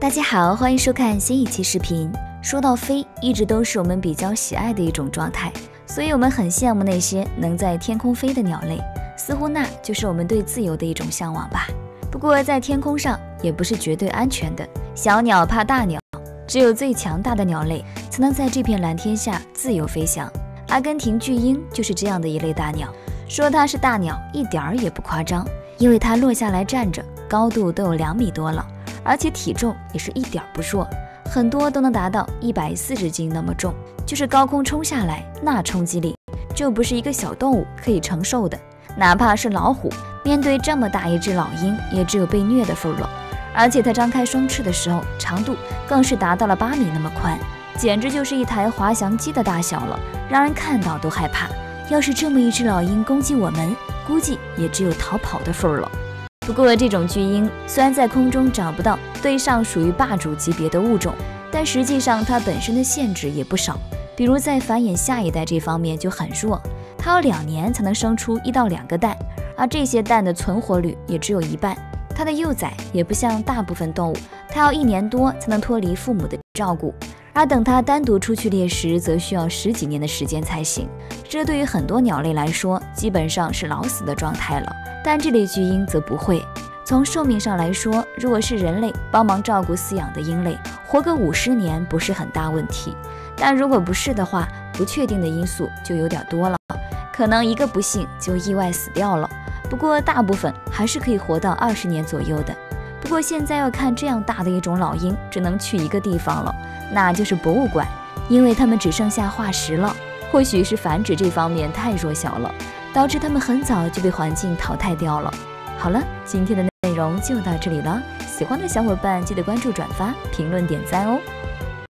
大家好，欢迎收看新一期视频。说到飞，一直都是我们比较喜爱的一种状态，所以我们很羡慕那些能在天空飞的鸟类，似乎那就是我们对自由的一种向往吧。不过在天空上也不是绝对安全的，小鸟怕大鸟，只有最强大的鸟类才能在这片蓝天下自由飞翔。阿根廷巨鹰就是这样的一类大鸟，说它是大鸟一点儿也不夸张，因为它落下来站着，高度都有两米多了。而且体重也是一点不弱，很多都能达到一百四十斤那么重，就是高空冲下来，那冲击力就不是一个小动物可以承受的。哪怕是老虎，面对这么大一只老鹰，也只有被虐的份了。而且它张开双翅的时候，长度更是达到了八米那么宽，简直就是一台滑翔机的大小了，让人看到都害怕。要是这么一只老鹰攻击我们，估计也只有逃跑的份了。不过，这种巨鹰虽然在空中找不到对上属于霸主级别的物种，但实际上它本身的限制也不少。比如在繁衍下一代这方面就很弱，它要两年才能生出一到两个蛋，而这些蛋的存活率也只有一半。它的幼崽也不像大部分动物，它要一年多才能脱离父母的照顾，而等它单独出去猎食，则需要十几年的时间才行。这对于很多鸟类来说，基本上是老死的状态了。但这类巨鹰则不会。从寿命上来说，如果是人类帮忙照顾饲养的鹰类，活个五十年不是很大问题。但如果不是的话，不确定的因素就有点多了，可能一个不幸就意外死掉了。不过大部分还是可以活到二十年左右的。不过现在要看这样大的一种老鹰，只能去一个地方了，那就是博物馆，因为它们只剩下化石了。或许是繁殖这方面太弱小了。导致它们很早就被环境淘汰掉了。好了，今天的内容就到这里了。喜欢的小伙伴记得关注、转发、评论、点赞哦。